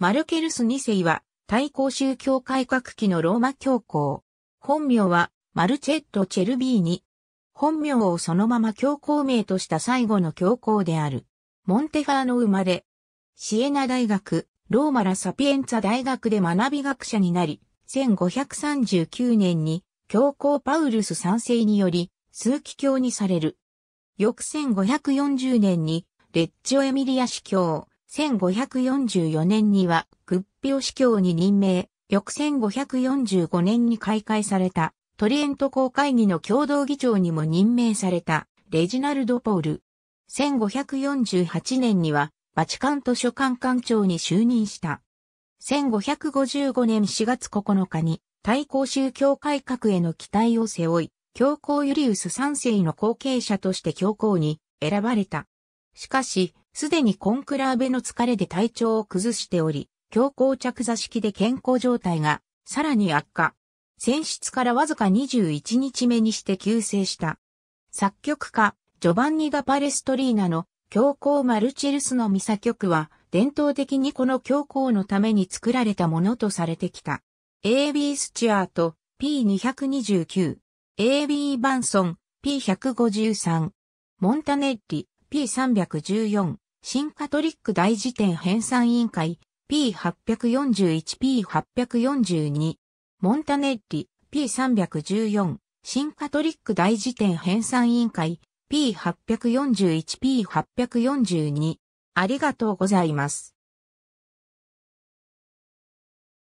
マルケルス2世は、対抗宗教改革期のローマ教皇。本名は、マルチェット・チェルビーニ。本名をそのまま教皇名とした最後の教皇である。モンテファーノ生まれ。シエナ大学、ローマラ・サピエンツァ大学で学び学者になり、1539年に教皇パウルス3世により、数奇教にされる。翌1540年に、レッジオエミリア司教、1544年には、クッピオ司教に任命、翌1545年に開会された、トリエント公会議の共同議長にも任命された、レジナルド・ポール。1548年には、バチカン図書館館長に就任した。1555年4月9日に、対抗宗教改革への期待を背負い、教皇ユリウス3世の後継者として教皇に選ばれた。しかし、すでにコンクラーベの疲れで体調を崩しており、強行着座式で健康状態がさらに悪化。選出からわずか21日目にして急逝した。作曲家、ジョバンニ・ダ・パレストリーナの教皇マルチェルスのミサ曲は、伝統的にこの教皇のために作られたものとされてきた。AB スチュアート P229、AB バンソン P153、モンタネッリ P314、新カトリック大辞典編纂委員会 P841P842 モンタネッリ P314 新カトリック大辞典編纂委員会 P841P842 ありがとうございます。